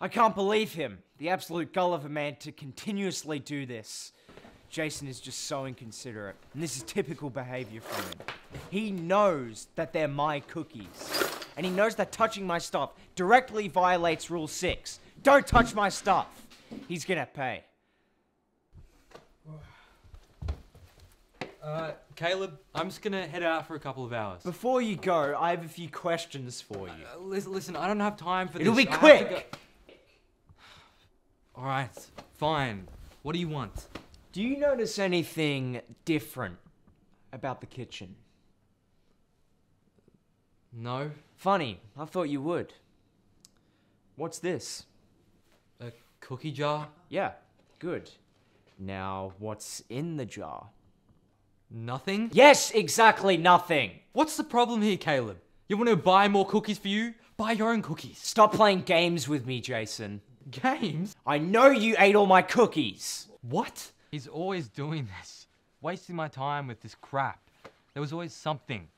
I can't believe him. The absolute gull of a man to continuously do this. Jason is just so inconsiderate, and this is typical behavior from him. He knows that they're my cookies, and he knows that touching my stuff directly violates Rule 6. Don't touch my stuff. He's gonna pay. Uh, Caleb, I'm just gonna head out for a couple of hours. Before you go, I have a few questions for you. Uh, listen, listen, I don't have time for this. It'll this. be I have to quick! Alright, fine. What do you want? Do you notice anything different about the kitchen? No? Funny, I thought you would. What's this? A cookie jar? Yeah, good. Now, what's in the jar? Nothing? Yes, exactly nothing. What's the problem here, Caleb? You want to buy more cookies for you? Buy your own cookies. Stop playing games with me, Jason. Games? I know you ate all my cookies. What? He's always doing this. Wasting my time with this crap. There was always something.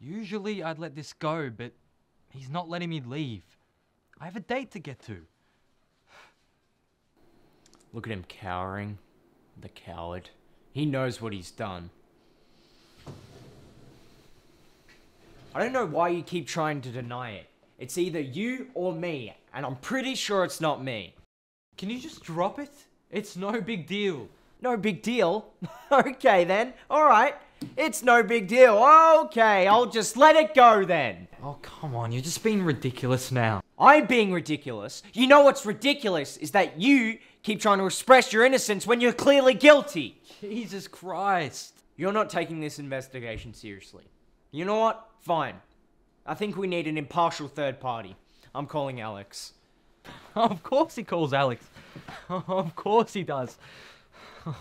Usually I'd let this go, but he's not letting me leave. I have a date to get to. Look at him cowering. The coward. He knows what he's done. I don't know why you keep trying to deny it. It's either you or me, and I'm pretty sure it's not me. Can you just drop it? It's no big deal. No big deal. okay then. Alright. It's no big deal. Okay, I'll just let it go then. Oh, come on, you're just being ridiculous now. I'm being ridiculous. You know what's ridiculous is that you keep trying to express your innocence when you're clearly guilty. Jesus Christ. You're not taking this investigation seriously. You know what? Fine. I think we need an impartial third party. I'm calling Alex. Of course he calls Alex. of course he does.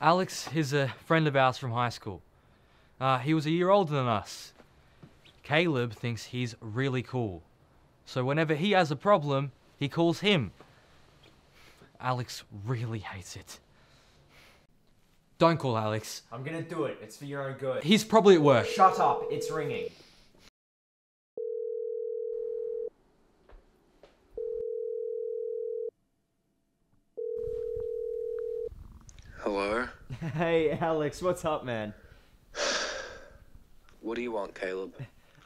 Alex is a friend of ours from high school. Uh, he was a year older than us. Caleb thinks he's really cool. So whenever he has a problem, he calls him. Alex really hates it. Don't call Alex. I'm gonna do it. It's for your own good. He's probably at work. Shut up. It's ringing. Hello? Hey, Alex, what's up, man? What do you want, Caleb?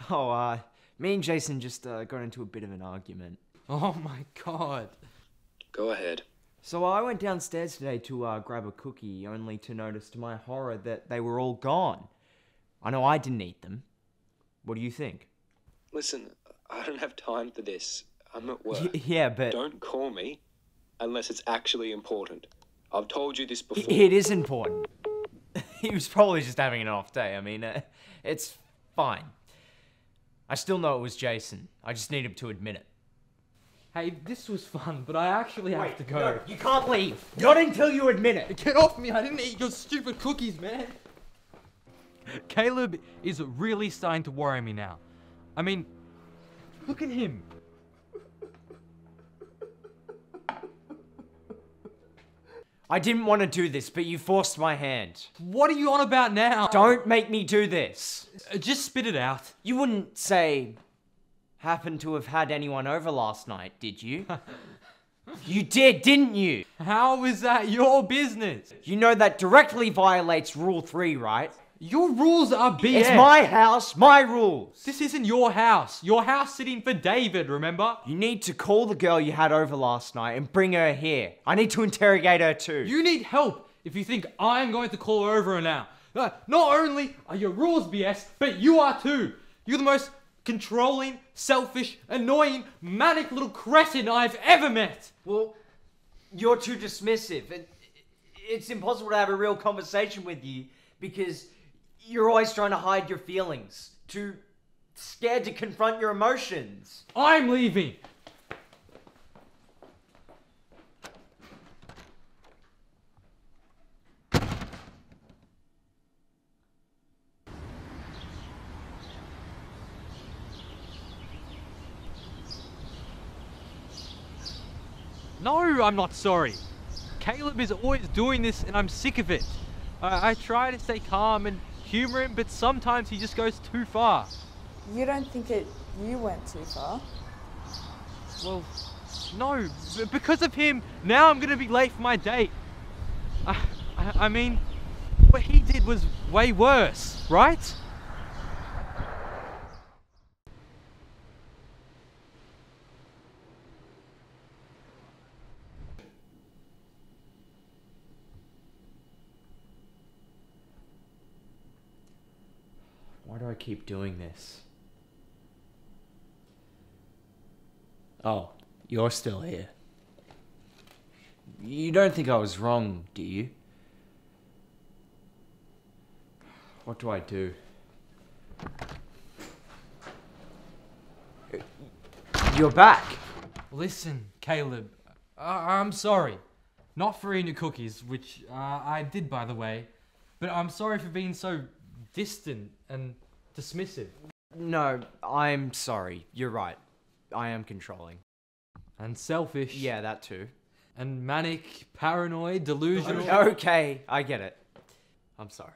Oh, uh, me and Jason just uh, got into a bit of an argument. Oh my god. Go ahead. So I went downstairs today to uh, grab a cookie, only to notice to my horror that they were all gone. I know I didn't eat them. What do you think? Listen, I don't have time for this. I'm at work. Y- yeah, but Don't call me unless it's actually important. I've told you this before. it is important. he was probably just having an off day. I mean, uh, it's fine. I still know it was Jason. I just need him to admit it. Hey, this was fun, but I actually have to go. No, you can't leave. Not until you admit it. Get off me! I didn't eat your stupid cookies, man! Caleb is really starting to worry me now. I mean, look at him. I didn't want to do this, but you forced my hand. What are you on about now? Don't make me do this. Uh, Just spit it out. You wouldn't say, happen to have had anyone over last night, did you? you did, didn't you? How is that your business? You know that directly violates Rule 3, right? Your rules are BS. It's my house, my rules. This isn't your house. You're house sitting for David, remember? You need to call the girl you had over last night and bring her here. I need to interrogate her too. You need help if you think I'm going to call her over now. Uh, not only are your rules BS, but you are too. You're the most controlling, selfish, annoying, manic little cretin I've ever met. Well, you're too dismissive. It, it's impossible to have a real conversation with you because you're always trying to hide your feelings, too scared to confront your emotions. I'm leaving. No, I'm not sorry. Caleb is always doing this and I'm sick of it. I, I try to stay calm and humor him, but sometimes he just goes too far. You don't think it you went too far? Well, no, because of him, now I'm gonna be late for my date. I, I, I mean, what he did was way worse, right? Keep doing this? Oh, you're still here. You don't think I was wrong, do you? What do I do? You're back! Listen, Caleb, I- I'm sorry. Not for eating cookies, which uh, I did, by the way, but I'm sorry for being so distant and dismissive No, I'm sorry. You're right. I am controlling. and selfish. Yeah, that too. And manic, paranoid, delusional. Okay, I get it. I'm sorry.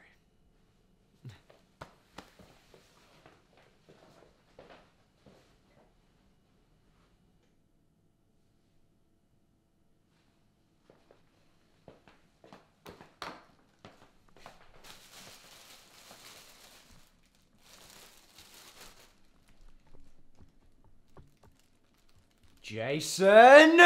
Jason!